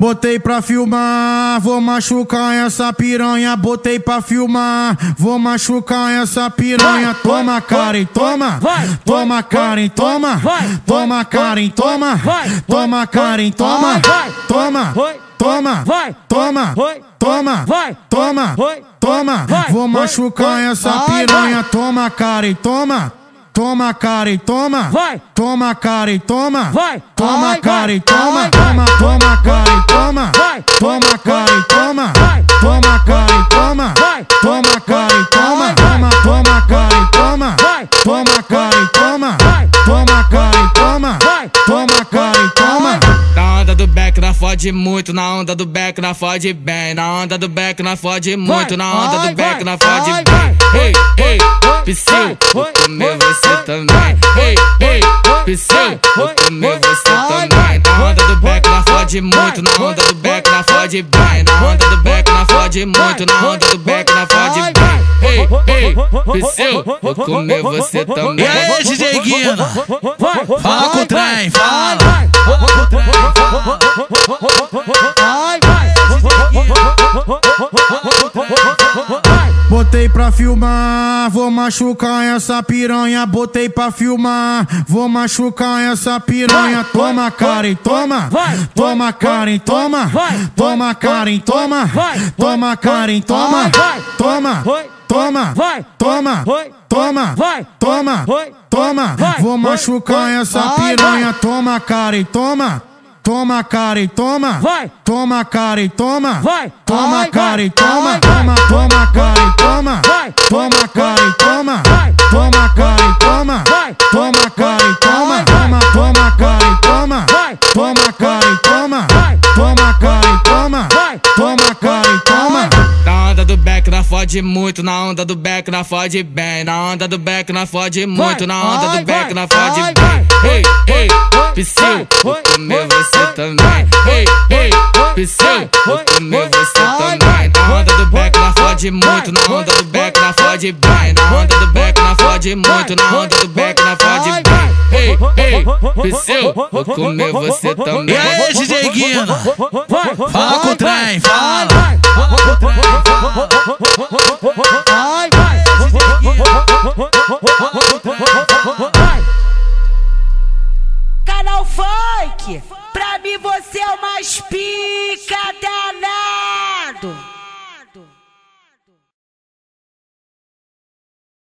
Botei pra filmar, vou machucar essa piranha. Botei pra filmar, vou machucar essa piranha. Toma, Karen, toma. Toma, Karen, toma. Toma, Karen, toma. Toma, Karen, toma. Toma, toma, toma, toma, toma, toma. Vou machucar essa piranha. Toma, Karen, toma. Toma, cara e toma. Vai. Toma, cara e toma. Vai. Toma, cara e toma. Toma, toma, cara e toma. Vai. Toma, cara e toma. Onda do back na fode muito, na onda do back na fode bem, na onda do back na fode muito, na onda do back na fode bem. Ei, ei, psiu, vou comer você também. Ei, ei, psiu, vou comer você também. Na onda do back na fode muito, na onda do back na fode bem, na onda do back na fode muito, na onda do back na fode bem. Ei, ei, psiu, vou comer você também. E aí, DJ Guina? Vai. Fala com o trem, fala. Vai. Botei pra filmar, vou machucar essa piranha. Botei pra filmar, vou machucar essa piranha. Toma, Karen, toma. Vai. Toma, Karen, toma. Vai. Toma, Karen, toma. Vai. Toma, Karen, toma. Vai. Toma, Vai. toma, Vai. toma, Vai. toma, Vai. toma, Vai. toma. Vai. Vou machucar Vai. essa Vai. piranha. Toma, Karen, toma. Toma, Karen, toma. Vai. Toma, Karen, toma. Vai. Toma. Karen, toma. Toma, toma, Karen, toma. Vai. Toma, Karen, toma. Vai. Toma, Karen, toma. Vai. Toma, Karen, toma. Vai. Toma, toma, Karen, toma. Vai. Toma, Karen, toma. Vai. Toma, Karen, toma. Vai. Toma, Karen, toma. Na onda do back na fode muito, na onda do back na fode bem, na onda do back na fode muito, na onda do back na fode bem. Ei, ei, psiu, vou comer você também. Ei, ei, psiu, vou comer você também. Na onda do back na fode muito, na onda do back na fode bem, na onda do back na fode muito, na onda do back na fode bem. Ei, ei, psiu, vou comer você E também. aí, DJ Guina? Fala com o trem, fala. Canal Funk, pra mim você é o mais pica danado.